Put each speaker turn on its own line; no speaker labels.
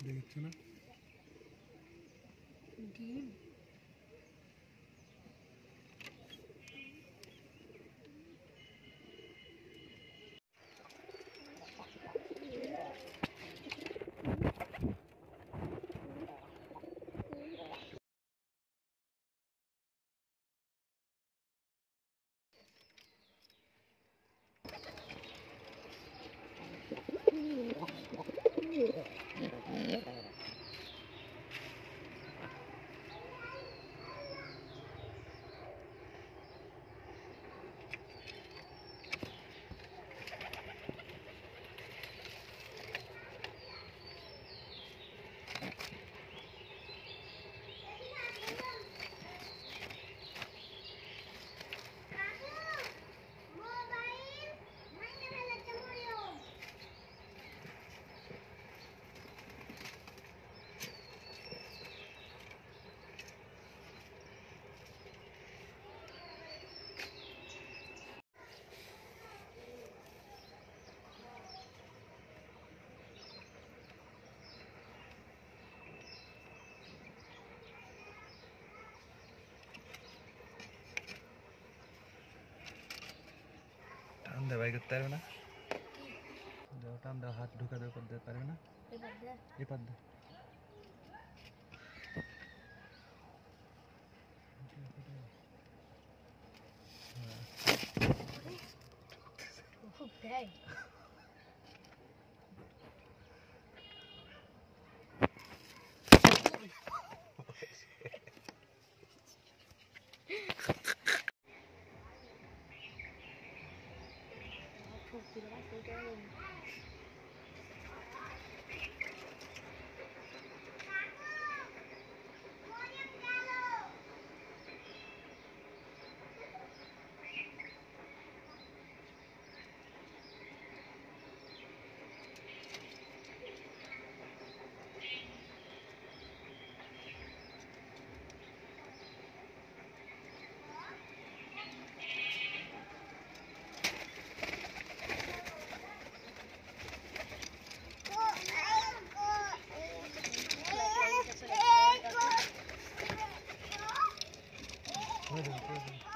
দেখছ না? টান করতে পারবে না। দাও আমরা হাত ঢুকা দেওয়া করতে পারবে না। এপার দে।
คุณวัฒน์คุณแก้ว
Wait a minute.